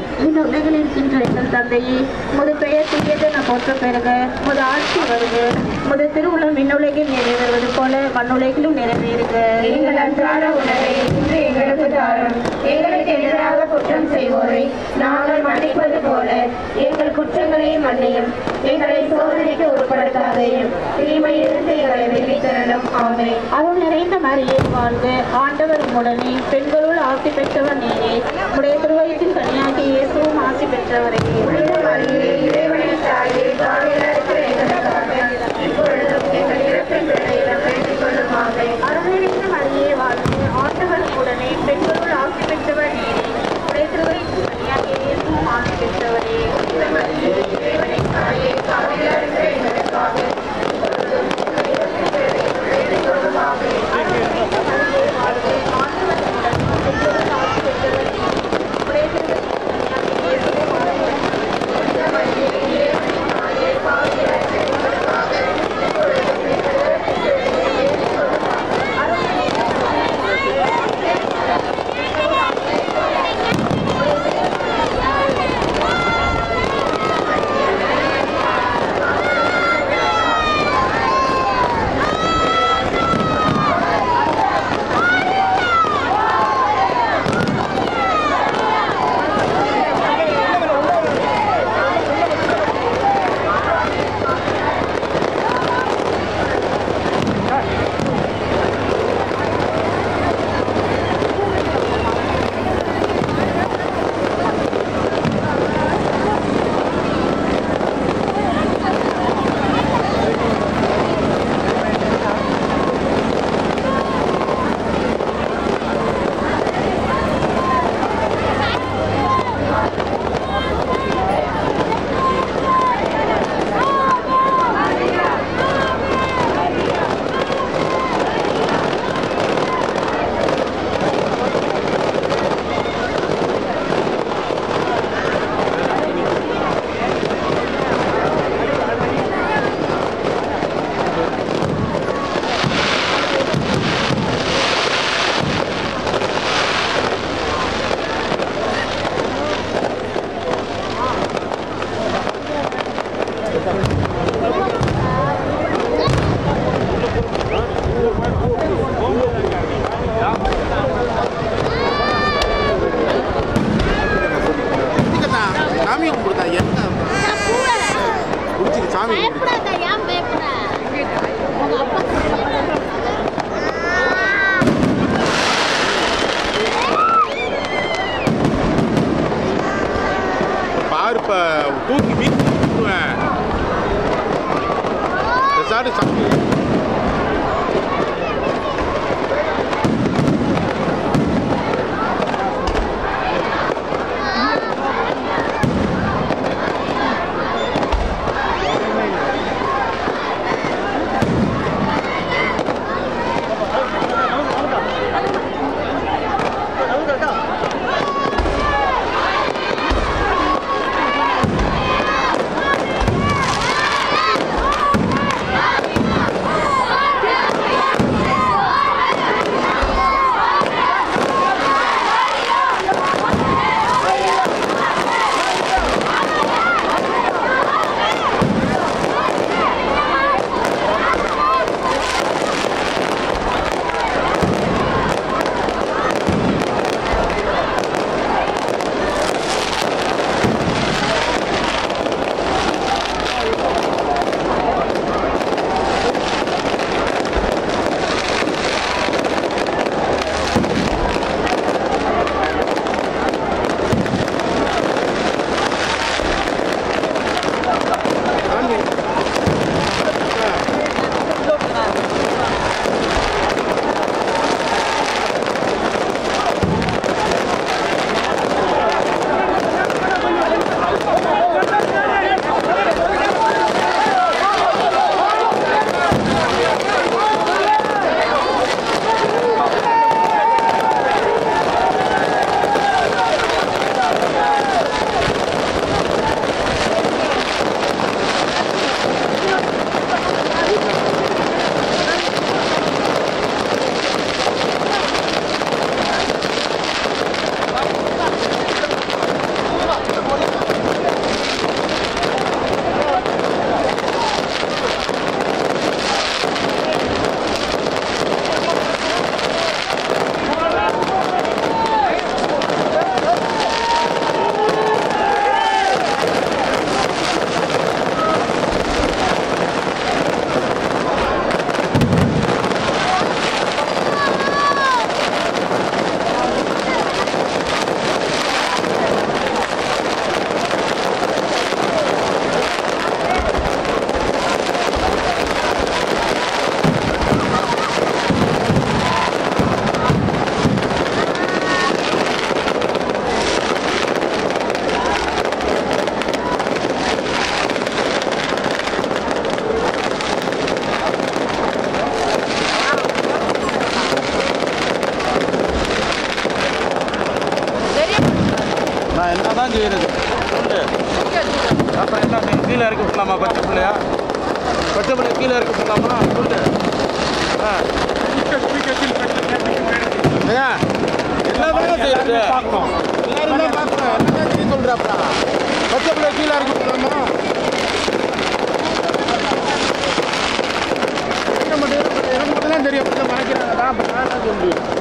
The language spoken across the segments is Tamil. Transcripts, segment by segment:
குறித்து இந்த உலகில் இருக்கின்ற எங்கள் தந்தையே முது பெயர் தூயதென போற்ற பெறுக முது ஆட்சி வருக முது திருவுளம் விண்ணுலகில் நிறைவேறுவது போல மண்ணுலகிலும் நிறைவேறுக எங்கள் அன்றாட உணவை இன்று எங்களுக்கு தாரும் எங்களுக்கு எதிராக குற்றம் செய்வோரை நாங்கள் மன்னிப்பது போல எங்கள் குற்றங்களையும் மன்னியும் எங்களை சோதனைக்கு உட்படுத்தாதையும் தீமையிலிருந்து எங்களை வெளித்தரணும் ஆமை அருள் நிறைந்த மரியே வாழ்க. ஆண்டவர் உடனே பெண்களுள் ஆசி பெற்றவர் நீரே உடைய திருவயத்தில் கனியாகி இயேசுவும் ஆசி பெற்றவரே. கிலோ கீழே இருக்குமா எனக்கு மட்டும் தெரியும். மறைக்கிறாங்க. தான் அப்போ நான் சொல்லுவேன்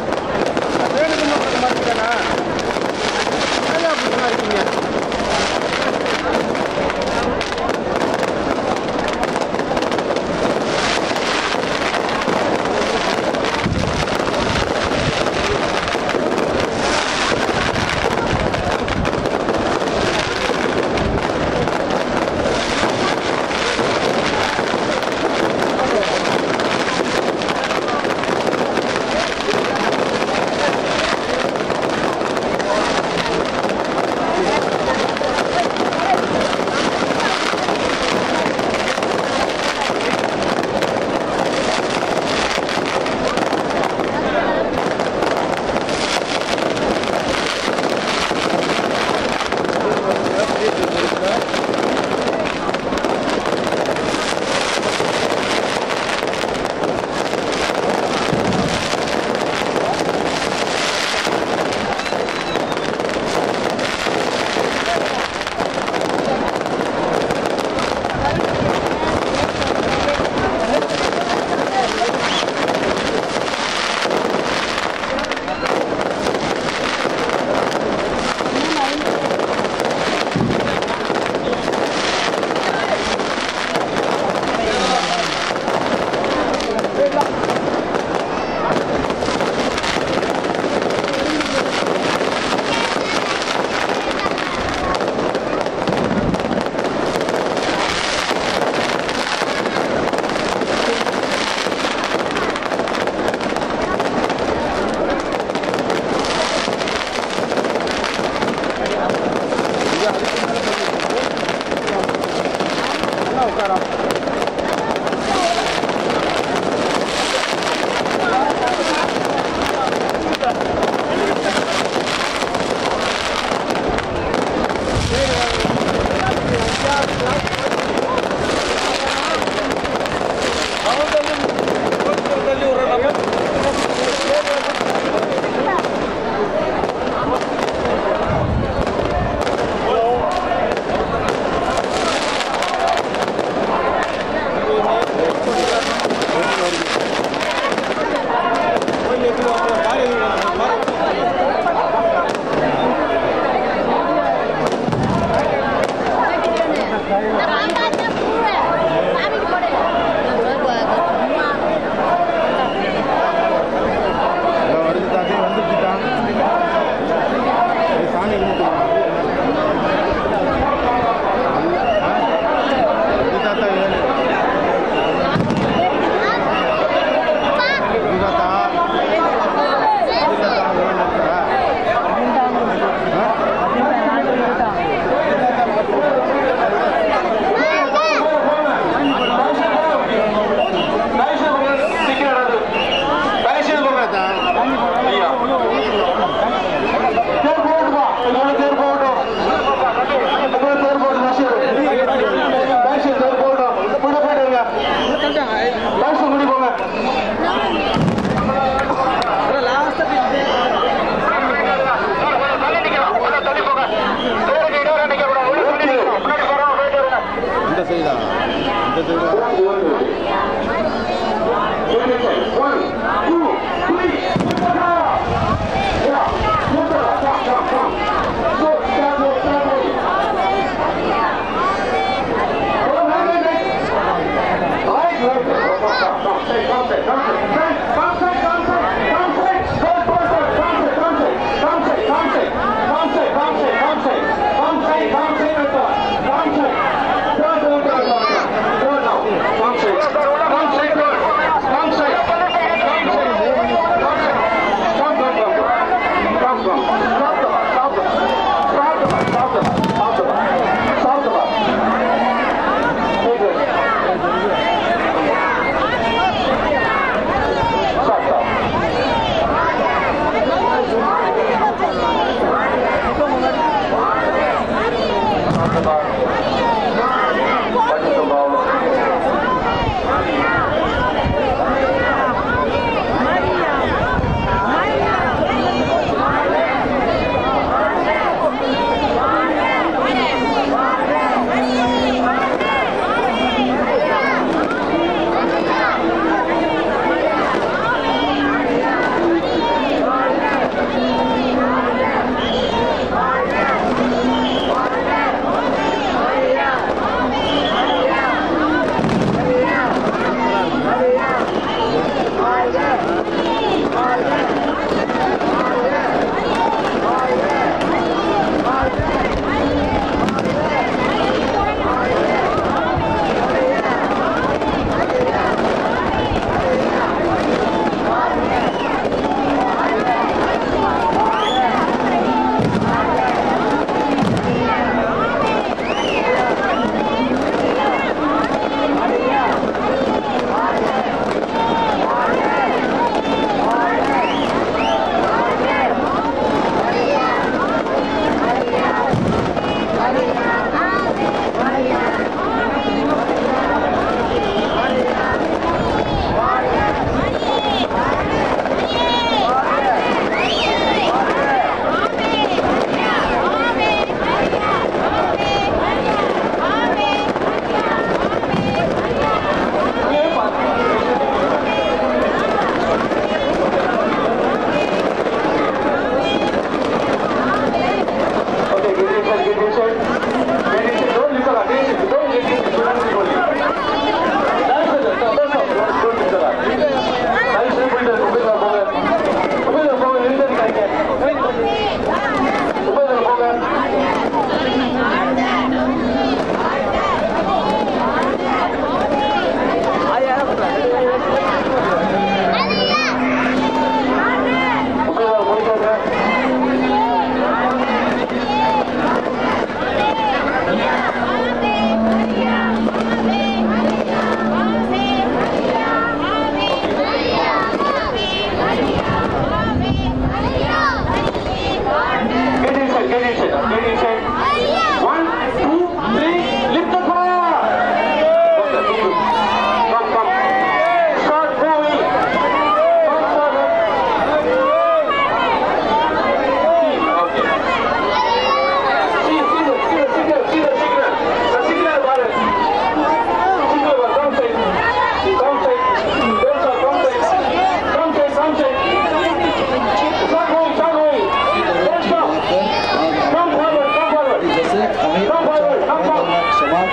cut off.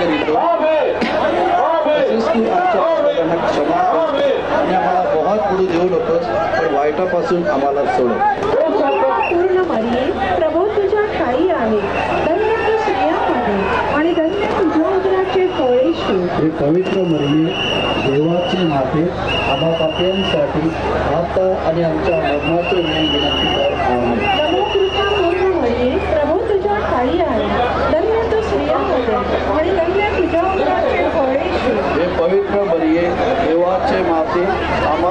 करीतो आम्हाला बोहात पुढे देऊ तर वाईटापासून आम्हाला सोडव पूर्ण मरिये प्रभू तुझ्या आहे. धन्य आणि धन्य तुझ्या उदराचे हे पवित्र मरिये देवाचे नाते आम्हा पाप्यांसाठी आता आणि आमच्या मरणाचे नियम विनंती कर જે પવિત્ર બનીએ એવા છે માસી આમાં